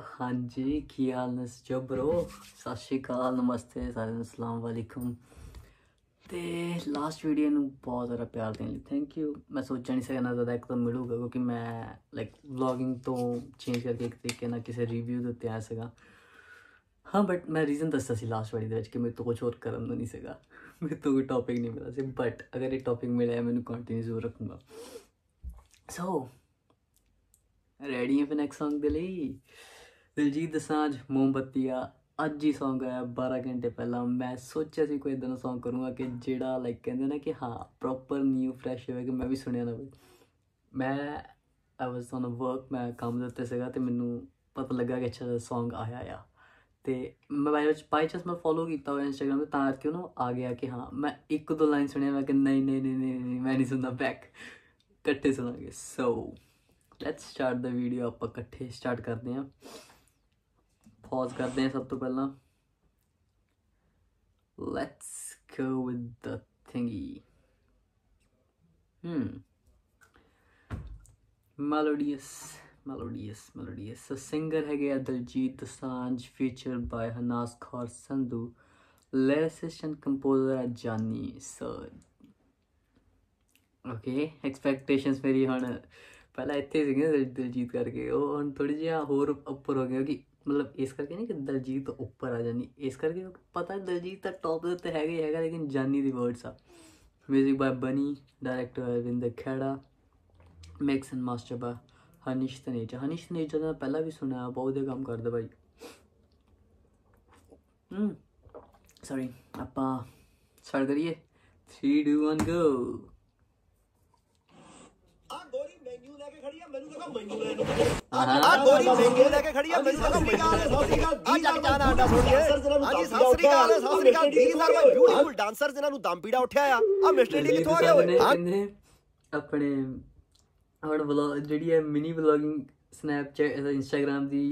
ਹਾਂਜੀ, ਕੀ ਹਾਲ ਨੇ ਜੋ ਬ్రో ਸਤਿ ਸ਼੍ਰੀ ਅਕਾਲ, ਨਮਸਤੇ ਸਾਰਿਆਂ ਨੂੰ, ਅਸਲਾਮ ਵਾਲੇਕੁਮ। ਤੇ ਲਾਸਟ ਵੀਡੀਓ ਨੂੰ ਬਹੁਤ ਜ਼ਿਆਦਾ ਪਿਆਰ ਦੇਣ ਲਈ ਥੈਂਕ ਯੂ ਮੈਂ ਸੋਚਿਆ ਨਹੀਂ ਸਕਦਾ ਜ਼ਿਆਦਾ ਇੱਕਦਮ ਤਾਂ ਮਿਲੂਗਾ, ਕਿਉਂਕਿ ਮੈਂ ਲਾਈਕ ਵਲੌਗਿੰਗ ਤੋਂ ਚੇਂਜ ਕਰਕੇ ਇੱਕ ਤਰੀਕੇ ਨਾਲ ਕਿਸੇ ਰਿਵਿਊ ਦੇ ਉੱਤੇ ਆਇਆ ਸੀਗਾ। ਹਾਂ ਬਟ ਮੈਂ ਰੀਜ਼ਨ ਦੱਸਿਆ ਸੀ ਲਾਸਟ ਵਾਰੀ ਦੇ ਵਿੱਚ ਕਿ ਮੇਰੇ ਤੋਂ ਕੁਝ ਹੋਰ ਕਰਨ ਨੂੰ ਨਹੀਂ ਸੀਗਾ। ਮੇਰੇ ਤੋਂ ਕੋਈ ਟੌਪਿਕ ਨਹੀਂ ਮਿਲਿਆ ਸੀ ਬਟ ਅਗਰ ਇਹ ਟੌਪਿਕ ਮਿਲਿਆ ਮੈਨੂੰ ਕੰਟੀਨਿਊ ਜ਼ਰੂਰ ਰੱਖੂੰਗਾ। ਸੋ ਰੈਡੀ ਹੈ ਫਿਰ ਨੈਕਸਟ Song ਦੇ ਲਈ? ਦਿਲਜੀਤ ਦਸਾਂਝ ਮੋਮਬੱਤੀਆ ਅੱਜ ਹੀ Song ਆਇਆ 12 ਘੰਟੇ ਪਹਿਲਾਂ। ਮੈਂ ਸੋਚਿਆ ਸੀ ਕੋਈ ਇਦਾਂ ਦਾ Song ਕਰੂੰਗਾ ਕਿ ਜਿਹੜਾ ਲਾਈਕ ਕਹਿੰਦੇ ਨਾ ਕਿ ਹਾਂ ਪ੍ਰੋਪਰ ਨਿਊ ਫਰੈਸ਼ ਹੋਵੇ ਕਿ ਮੈਂ ਵੀ ਸੁਣਿਆ ਨਾ ਹੋਵੇ ਮੈਂ ਆਈ ਵਾਸ ਔਨ ਵਰਕ ਮੈਂ ਕੰਮ ਦੇ ਉੱਤੇ ਸੀਗਾ ਤੇ ਮੈਨੂੰ ਪਤਾ ਲੱਗਾ ਕਿ ਅੱਛਾ Song ਆਇਆ ਆ। ਤੇ ਮੈਂ ਬਾਈ ਬਾਈ ਚਾਂਸ ਮੈਂ ਫੋਲੋ ਕੀਤਾ ਹੋਇਆ ਇੰਸਟਾਗ੍ਰam ਤੇ ਤਾਂ ਕਰਕੇ ਉਹਨੂੰ ਆ ਗਿਆ ਕਿ ਹਾਂ ਮੈਂ ਇੱਕ ਦੋ ਲਾਈਨ ਸੁਣਿਆ ਮੈਂ ਕਿ ਨਹੀਂ ਨਹੀਂ ਨਹੀਂ ਨਹੀਂ ਨਹੀਂ, ਮੈਂ ਨਹੀਂ ਸੁਣਦਾ ਬੈਕ ਇਕੱਠੇ ਸੁਣਾਂਗੇ। So let's start the video ਆਪਾਂ ਇਕੱਠੇ ਸਟਾਰਟ ਕਰਦੇ ਹਾਂ। ਪੌਜ਼ ਕਰਦੇ ਹਾਂ ਸਭ ਤੋਂ ਪਹਿਲਾਂ। Let's go with the thingy hmm melodious melodious melodious so singer ਹੈਗੇ ਆ ਦਲਜੀਤ ਦਸਾਂਝ ਫੀਚਰਡ ਬਾਈ ਹਨਾਸ Kaur Sandhu. Lyricist and composer ਆ ਜਾਨੀ ਸਰ। ਓਕੇ ਐਕਸਪੈਕਟੇਸ਼ਨਸ ਮੇਰੀ ਹੁਣ ਪਹਿਲਾਂ ਇੱਥੇ ਸੀਗੇ ਦਿਲਜੀਤ ਕਰਕੇ। ਉਹ ਹੁਣ ਥੋੜੀ ਜਿਹਾ ਹੋਰ ਉੱਪਰ ਹੋ ਗਿਆ ਕਿ ਮਤਲਬ ਇਸ ਕਰਕੇ ਨਹੀਂ ਕਿ ਦਲਜੀਤ ਤੋਂ ਉੱਪਰ ਆ ਜਾਨੀ ਇਸ ਕਰਕੇ ਪਤਾ ਦਲਜੀਤ ਤਾਂ ਟੌਪ ਦੇ ਉੱਤੇ ਹੈਗਾ ਹੀ ਹੈਗਾ, ਲੇਕਿਨ ਜਾਨੀ ਦੀ ਵਰਡਸ ਆ। Music by Bunny director Arvind Khera mix and master by Hanish Taneja Hanish Taneja ਦਾ ਪਹਿਲਾਂ ਵੀ ਸੁਣਿਆ, ਬਹੁਤ ਵਧੀਆ ਕੰਮ ਕਰਦਾ ਬਾਈ। ਹਮ ਸੌਰੀ ਆਪਾਂ ਸਟਾਰਟ ਕਰੀਏ। 3 2 1 ਗੋ ਆ ਗੋਰੀ ਮੈਨੂ ਲੈ ਕੇ ਖੜੀ ਆ ਮੈਨੂੰ ਕਹਿੰਦਾ ਮੈਨੂ ਲੈ ਨੂੰ ਆਹਾ ਆ ਗੋਰੀ ਮੈਨੂ ਲੈ ਕੇ ਖੜੀ ਆ ਮੈਨੂੰ ਕਹਿੰਦਾ ਮੈਨੂ ਲੈ ਨੂੰ ਆ ਚੱਕ ਜਾਣਾ ਆਂਡਾ ਸੁਣੀਏ ਹਾਂਜੀ ਸਤਿ ਸ੍ਰੀ ਅਕਾਲ ਸਤਿ ਸ੍ਰੀ ਅਕਾਲ these are my beautiful dancers ਜਿਨ੍ਹਾਂ ਨੂੰ ਦਮ ਪੀੜਾ ਉੱਠਿਆ ਆ। ਆ ਮਿਸਟਰ ਡੀ ਕਿੱਥੋਂ ਆ ਗਿਆ ਓਏ ਹਾਂ ਕਹਿੰਦੇ ਆਪਣੇ ਹੁਣ ਵਲੌਗ ਜਿਹੜੀ ਹੈ ਮਿਨੀ ਵਲੌਗਿੰਗ ਸਨੈਪਚੈਟ ਇੰਸਟਾਗ੍ਰam ਦੀ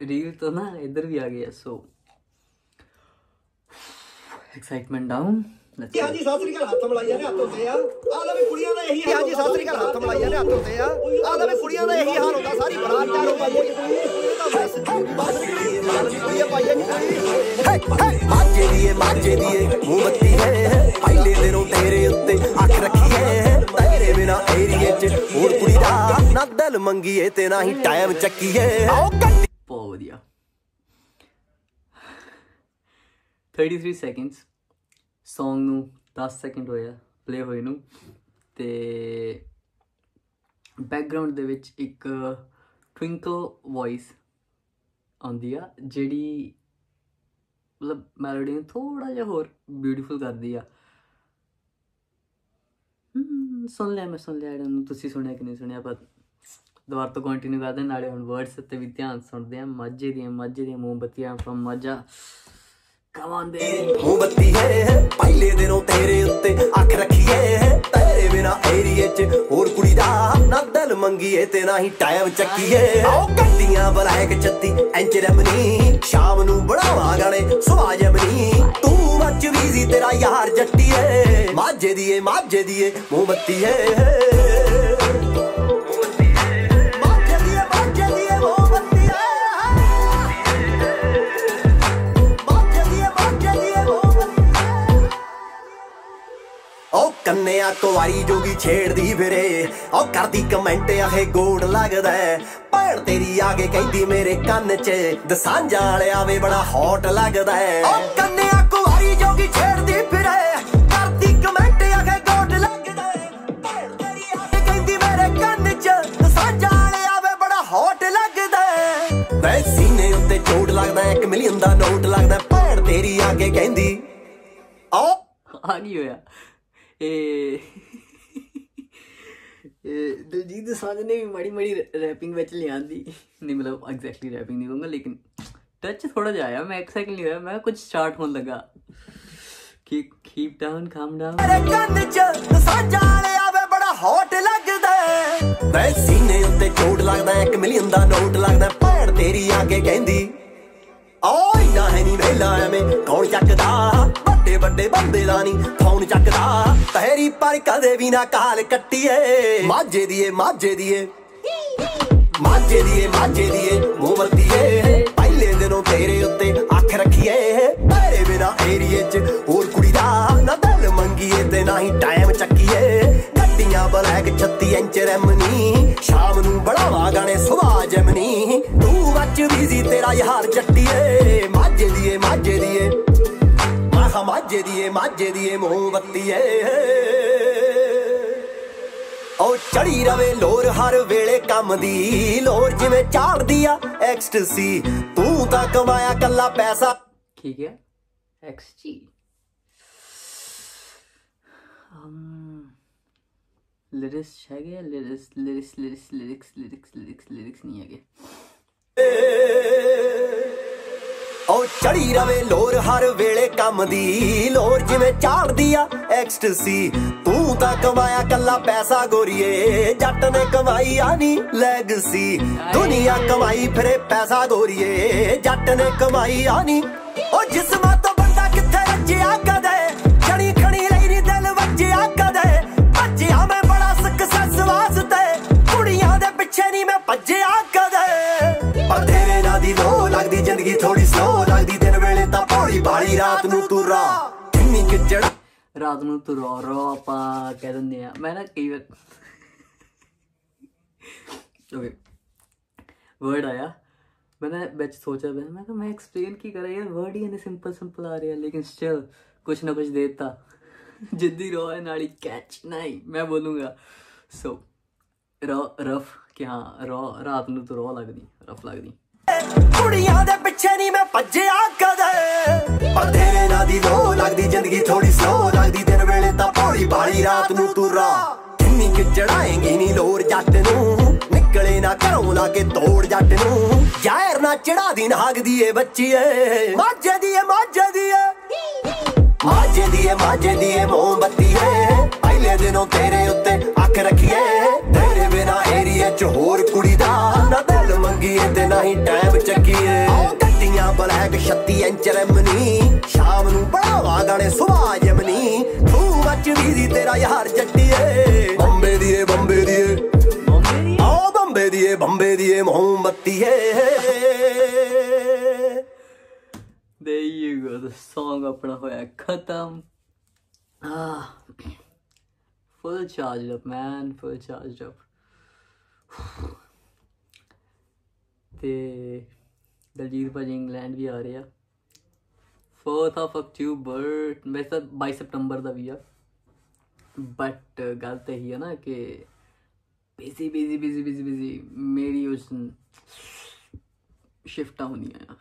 ਰੀਲ ਤੋਂ ਨਾ ਇੱਧਰ ਵੀ ਆ ਹੈ ਸੋ ਐਕਸਾਈਟਮੈਂਟ ਡਾਊਨ ਲੈਟਸ ਹਾਂਜੀ ਸਤਿ ਸ੍ਰੀ ਅਕਾਲ ਹੱਥ ਮਲਾਈਆਂ ਨੇ ਹੱਥ ਉੱਤੇ ਆ। ਆ ਲੈ ਵੀ ਕੁੜੀਆਂ ਦਾ ਇਹੀ ਹਾਂਜੀ ਸਤਿ ਸ੍ਰੀ ਅਕਾਲ ਹੱਥ ਮਲਾਈਆਂ ਨੇ ਹੱਥ ਉੱਤੇ ਆ। ਆ ਲੈ ਵੀ ਕੁੜੀਆਂ ਦਾ ਇਹੀ ਹਾਲ ਹੁੰਦਾ ਸਾਰੀ ਬਰਾਤ ਤਿਆਰ ਹੋ ਗਈ ਤਾਂ ਬਸ ਬਸ ਨਿਕਲੀ ਗੱਲ ਵੀ ਕੁੜੀਆਂ ਪਾਈਆਂ ਕਿ ਮਾਝੇ ਦੀਏ ਮਾਝੇ ਦੀਏ ਮੋਮਬੱਤੀ ਹੈ। ਪਹਿਲੇ ਦਿਨੋਂ ਤੇਰੇ ਉੱਤੇ ਅੱਖ ਰੱਖੀ ਹੈ। ਤੇਰੇ ਬਿਨਾ ਏਰੀਏ 'ਚ ਹੋਰ ਕੁੜੀ ਦਾ ਨਾ ਦਿਲ ਮੰਗੀਏ ਤੇ ਨਾ ਹੀ ਟਾਈਮ ਚੱਕੀਏ ਆਓ ਬਹੁਤ ਵਧੀਆ। 33 ਸੈਕਿੰਡਸ Song ਨੂੰ 10 ਸੈਕਿੰਡ ਹੋਇਆ ਪਲੇ ਹੋਏ ਨੂੰ ਤੇ ਬੈਕਗ੍ਰਾਉਂਡ ਦੇ ਵਿੱਚ ਇੱਕ ਟਵਿੰਕਲ ਵੌਇਸ ਆਉਂਦੀ ਆ ਜਿਹੜੀ ਮਤਲਬ ਮੈਲੋਡੀ ਨੂੰ ਥੋੜਾ ਜਿਹਾ ਹੋਰ ਬਿਊਟੀਫੁਲ ਕਰਦੀ ਆ। ਸੁਣ ਲਿਆ ਮੈਂ ਸੁਣ ਲਿਆ ਇਹਨਾਂ ਨੂੰ ਤੁਸੀਂ ਸੁਣਿਆ ਕਿ ਨਹੀਂ ਸੁਣਿਆ ਪਰ ਦੁਬਾਰਾ ਤੋਂ ਕੰਟੀਨਿਊ ਕਰਦੇ ਹਾਂ, ਨਾਲੇ ਹੁਣ ਵਰਡਸ ਉੱਤੇ ਵੀ ਧਿਆਨ ਸੁਣਦੇ ਆ ਮਾਝੇ ਦੀਆਂ ਮਾਝੇ ਦੀਆਂ ਮੋਮਬੱਤੀਆਂ ਫਰਮ ਮਾਝਾ ਕਮ ਔਨ ਦੇ ਮੋਮਬੱਤੀ ਹੈ ਪਹਿਲੇ ਦਿਨੋਂ ਤੇਰੇ ਉੱਤੇ ਅੱਖ ਰੱਖੀ ਹੈ ਤੇਰੇ ਬਿਨਾ ਏਰੀਏ 'ਚ ਹੋਰ ਕੁੜੀ ਦਾ ਨਾ ਦਿਲ ਮੰਗੀਏ ਤੇ ਨਾ ਹੀ ਟਾਈਮ ਚੱਕੀਏ। ਆਓ ਗੱਡੀਆਂ ਬਲੈਕ 36 ਇੰਚ ਰਮਨੀ, ਸ਼ਾਮ ਨੂੰ ਬਣਾਵਾਂ ਗਾਣੇ ਸੁਆ ਜਮਨੀ। ਤੂੰ ਮੱਚ ਵੀਜ਼ੀ, ਤੇਰਾ ਯਾਰ ਜੱਟੀਏ। ਮਾਝੇ ਦੀਏ ਮਾਝੇ ਦੀਏ, ਮੋਮਬੱਤੀ ਹੈ। ਓ ਕੰਨਿਆ ਕੁਵਾਰੀ ਜੋਗੀ ਛੇੜਦੀ ਫਿਰੇ। ਓ ਕਰਦੀ ਕਮੈਂਟ ਆਹੇ ਗੋਡ ਲੱਗਦਾ ਭੈਣ ਤੇਰੀ ਆ ਕੇ ਕਹਿੰਦੀ ਮੇਰੇ ਕੰਨ 'ਚ, ਦਸਾਂਝਾ ਵਾਲਿਆ ਵੇ ਬੜਾ ਹੌਟ ਲੱਗਦਾ ਹੈ। ਕੰਨਿਆ ਕੁਵਾਰੀ ਜੋਗੀ ਛੇੜਦੀ ਫਿਰੇ। ਕਰਦੀ ਕਮੈਂਟ ਆਹੇ ਗੋਡ ਲੱਗਦਾ ਭੈਣ ਤੇਰੀ ਆ ਕੇ ਕਹਿੰਦੀ ਮੇਰੇ ਕੰਨ 'ਚ, ਦਸਾਂਝਾ ਵਾਲਿਆ ਵੇ ਬੜਾ ਹੌਟ ਲੱਗਦਾ ਵੈ ਸੀਨੇ ਉੱਤੇ ਚੋਟ ਲੱਗਦਾ 1 ਮਿਲੀਅਨ ਦਾ ਨੋਟ ਲੱਗਦਾ ਭੈਣ ਤੇਰੀ ਆ ਕੇ ਕਹਿੰਦੀ ਆ ਕੀ ਹੋਇਆ। ਇਹ ਇਹ ਦਿਲਜੀਤ ਦੋਸਾਂਝ ਨੇ ਵੀ ਮਾੜੀ ਮਾੜੀ ਰੈਪਿੰਗ ਵਿੱਚ ਲਿਆਂਦੀ। ਨਹੀਂ ਮਤਲਬ ਐਗਜ਼ੈਕਟਲੀ ਰੈਪਿੰਗ ਨਹੀਂ ਕਹੂੰਗਾ ਲੇਕਿਨ ਟੱਚ ਥੋੜਾ ਜਿਹਾ ਆਇਆ ਮੈਂ ਇੱਕ ਸੈਕਿੰਡ ਨਹੀਂ ਹੋਇਆ ਮੈਂ ਕੁਝ ਸਟਾਰਟ ਹੋਣ ਲੱਗਾ। Keep keep down come down ਮੇਰੇ ਕੰਨ 'ਚ ਸਾਂਝਾ ਵਾਲਿਆ ਵੇ ਬੜਾ ਹੌਟ ਲੱਗਦਾ। ਵੈ ਸੀਨੇ ਉੱਤੇ ਚੋਟ ਲੱਗਦਾ 1 ਮਿਲੀਅਨ ਦਾ ਨੋਟ ਲੱਗਦਾ ਭੈਣ ਤੇਰੀ ਆ ਕੇ ਕਹਿੰਦੀ ਓਏ ਨਾ ਹੈ ਨਹੀਂ ਵੇਲਾ ਐਵੇਂ ਕੌਣ ਚੱਕਦਾ? ਵੱਡੇ ਵੱਡੇ ਬੰਦੇ ਦਾ ਨਹੀਂ ਫੋਨ ਚੱਕਦਾ? ਦੀ ਪਰ ਕਦੇ ਵੀ ਨਾ ਕਾਲ ਕੱਟੀਏ। ਮਾਝੇ ਦੀਏ ਮਾਝੇ ਦੀਏ। ਮਾਝੇ ਦੀਏ ਮਾਝੇ ਦੀਏ, ਮੂੰਹ ਵਰਤੀਏ। ਪਹਿਲੇ ਦਿਨੋਂ ਤੇਰੇ ਉੱਤੇ ਅੱਖ ਰੱਖੀਏ। ਤੇਰੇ ਬਿਨਾ ਏਰੀਏ 'ਚ ਹੋਰ ਕੁੜੀ ਦਾ ਨਾ ਦਿਲ ਮੰਗੀਏ ਤੇ ਨਾ ਹੀ ਟਾਈਮ ਚੱਕੀਏ। ਗੱਡੀਆਂ ਬਲੈਕ 36 ਇੰਚ ਰੈਮਨੀ ਸ਼ਾਮ ਨੂੰ ਬੜਾਵਾ ਗਾਣੇ ਸੁਭਾ ਜਮਨੀ ਤੂੰ ਵੱਚ ਬੀਜ਼ੀ ਤੇਰਾ ਯਾਰ ਚੱਟੀਏ ਮਾਝੇ ਦੀਏ ਮਾਝੇ ਦੀਏ ਮਾਝੇ ਦੀਏ ਮੋਮਬੱਤੀਏ ਉਹ ਚੜੀ ਰਵੇ ਲੋਰ ਹਰ ਵੇਲੇ ਕੰਮ ਦੀ। ਲੋਰ ਜਿਵੇਂ ਚਾੜਦੀ ਆ ਐਕਸਟਸੀ। ਤੂੰ ਤਾਂ ਕਮਾਇਆ ਕੱਲਾ ਪੈਸਾ। ਠੀਕ ਹੈ। XG um ਲਿਰਿਕਸ ਹੈਗੇ lyrics lyrics lyrics lyrics lyrics lyrics ਨਹੀਂ ਹੈਗੇ। ਉਹ ਚੜੀ ਰਵੇ ਲੋਰ ਹਰ ਵੇਲੇ ਕੰਮ ਦੀ। ਲੋਰ ਜਿਵੇਂ ਚਾੜਦੀ ਆ ਐਕਸਟਸੀ ਤੂੰ ਤਾਂ ਕਮਾਇਆ ਕੱਲਾ ਪੈਸਾ ਗੋਰੀਏ। ਜੱਟ ਨੇ ਕਮਾਈ ਆ ਨੀ ਲੈਗਸੀ ਦੁਨੀਆ ਕਮਾਈ ਫਿਰੇ ਪੈਸਾ ਗੋਰੀਏ। ਜੱਟ ਨੇ ਕਮਾਈ ਆ ਨੀ। ਉਹ ਜਿਸਮਾਂ ਤੋਂ ਬੰਦਾ ਕਿੱਥੇ ਰੱਜਿਆ ਕਦੇ? ਜਣੀ ਖਣੀ ਲਈ ਨੀ ਦਿਲ ਵੱਜਿਆ ਕਦੇ? ਭੱਜਿਆ ਮੈਂ ਬੜਾ ਸਕਸੈਸ ਵਾਸਤੇ। ਕੁੜੀਆਂ ਦੇ ਪਿੱਛੇ ਨਹੀਂ ਮੈਂ ਭੱਜਿਆ ਕਦੇ। ਪਰ ਤੇਰੇ ਨਾਲ ਦੀ ਲੋ ਲੱਗਦੀ ਜ਼ਿੰਦਗੀ ਥੋੜੀ ਰਾਤ ਨੂੰ ਤੂੰ ਰਾ। ਕਿੰਨੀ ਕਿਚੜਾ ਰਾਤ ਨੂੰ ਤੂੰ ਰੋ ਰੋ ਆਪਾਂ ਕਹਿ ਦਿੰਦੇ ਆ ਮੈਂ ਨਾ ਕਈ ਵਾਰ ਓਕੇ ਵਰਡ ਆਇਆ। मैंने ਵਿੱਚ ਸੋਚਿਆ ਮੈਂ ਮੈਂ ਕਿਹਾ ਮੈਂ ਐਕਸਪਲੇਨ ਕੀ ਕਰਾਂ ਯਾਰ ਵਰਡ ਹੀ ਇਹਨੇ ਸਿੰਪਲ ਸਿੰਪਲ ਆ ਰਿਹਾ ਲੇਕਿਨ ਸਟਿਲ ਕੁਛ ਨਾ ਕੁਛ ਦੇਤਾ। ਜਿੱਦੀ ਰੋ ਹੈ ਨਾਲੀ ਕੈਚ ਨਹੀਂ ਮੈਂ ਬੋਲੂੰਗਾ। ਸੋ ਰੋ ਰਫ ਕਿ ਹਾਂ ਰੋ ਰਾਤ ਨੂੰ ਤਾਂ ਰੋ ਲੱਗਦੀ ਰਫ ਲੱਗਦੀ। ਕੁੜੀਆਂ ਦੇ ਪਿੱਛੇ ਨਹੀਂ ਮੈਂ ਭੱਜਿਆ ਕਦੇ ਤੇਰੇ ਨਾਲ ਦੀ ਲੋ ਲੱਗਦੀ, ਜ਼ਿੰਦਗੀ ਥੋੜੀ ਸਲੋ ਲੱਗਦੀ। ਦਿਨ ਵੇਲੇ ਤਾਂ ਭੋਲੀ ਭਾਲੀ ਰਾਤ ਨੂੰ ਤੂੰ ਰਾ ਕਿੰਨੀ ਕਿ ਚੜਾਏਂਗੀ ਨੀ ਲੋਰ ਜੱਟ ਨੂੰ। ਨਿਕਲੇ ਨਾ ਘਰੋਂ, ਲਾ ਕੇ ਤੋੜ ਜੱਟ ਨੂੰ। ਜ਼ਾਹਿਰ ਨਾ ਚੜਾ ਦੀ ਨਾਗਦੀ ਏ ਬੱਚੀਏ। ਮਾਝੇ ਦੀ ਏ, ਮਾਝੇ ਦੀ ਏ। ਮਾਝੇ ਦੀ ਏ, ਮਾਝੇ ਦੀ ਏ ਮੋਮਬੱਤੀ ਏ ਪਹਿਲੇ ਦਿਨੋਂ ਤੇਰੇ ਉੱਤੇ ਅੱਖ ਰੱਖੀਏ। ਤੇਰੇ ਬਿਨਾ ਏਰੀਏ ਚ ਹੋਰ ਕੁੜੀ ਦਾ ਨਾ ਦਿਲ ਮੰਗੀਏ ਤੇ ਨਾ ਹੀ ਟਾਈਮ ਚੱਕੀਏ। ਆਓ ਗੱਡੀਆਂ ਬਲੈਕ 36 ਇੰਚ ਰਮਨੀ। ਬਣਾਵਾ ਗਾਣੇ ਸੁਭਾ ਜਮਨੀ ਤੂੰ ਮੱਚਦੀ ਸੀ ਤੇਰਾ ਯਾਰ ਜੱਟੀਏ। ਬੰਬੇ ਦੀ ਏ ਬੰਬੇ ਦੀ ਏ ਬੰਬੇ ਦੀ ਆਓ ਬੰਬੇ ਦੀ ਏ ਬੰਬੇ ਦੀ ਏ ਮੋਮਬੱਤੀ ਏ there you go the song ਆਪਣਾ ਹੋਇਆ ਖਤਮ। ah full charged up man full charged up ਤੇ ਦਲਜੀਤ ਭਾਜੀ ਇੰਗਲੈਂਡ ਵੀ ਆ ਰਹੇ ਆ। 4th of October ਵੈਸੇ ਤਾਂ 22 ਸਤੰਬਰ ਦਾ ਵੀ ਆ ਬਟ ਗੱਲ ਤਾਂ ਇਹੀ ਹੈ ਨਾ ਕਿ busy busy busy busy busy ਮੇਰੀ ਉਸ ਸ਼ਿਫਟਾਂ ਹੁੰਦੀਆਂ ਆ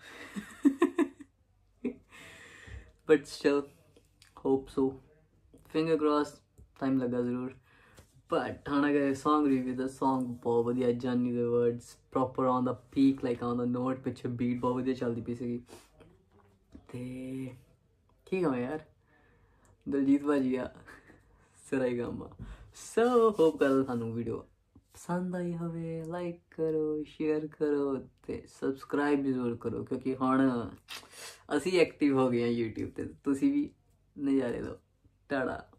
but still hope so finger crossed time ਲੱਗਾ ਜ਼ਰੂਰ but ਹੁਣ ਅਗਰ song review ਦਾ song ਬਹੁਤ ਵਧੀਆ ਜਾਨੀ ਦੇ words proper on the peak like on the note ਪਿੱਛੇ beat ਬਹੁਤ ਵਧੀਆ ਚੱਲਦੀ ਪਈ ਸੀਗੀ ਤੇ ਠੀਕ ਆ ਯਾਰ? ਦਲਜੀਤ ਭਾਜੀ ਆ। ਸਰਾਈ ਗਾਮਾ ਸੋ ਹੋਪ ਕਰਦਾ ਤੁਹਾਨੂੰ ਵੀਡੀਓ ਪਸੰਦ ਆਈ ਹੋਵੇ। ਲਾਈਕ ਕਰੋ ਸ਼ੇਅਰ ਕਰੋ ਤੇ ਸਬਸਕ੍ਰਾਈਬ ਵੀ ਜ਼ਰੂਰ ਕਰੋ ਕਿਉਂਕਿ ਹੁਣ ਅਸੀਂ ਐਕਟਿਵ ਹੋ ਗਏ ਹਾਂ YouTube ਤੇ। ਤੁਸੀਂ ਵੀ ਨਜ਼ਾਰੇ ਲਓ। ਟਾੜਾ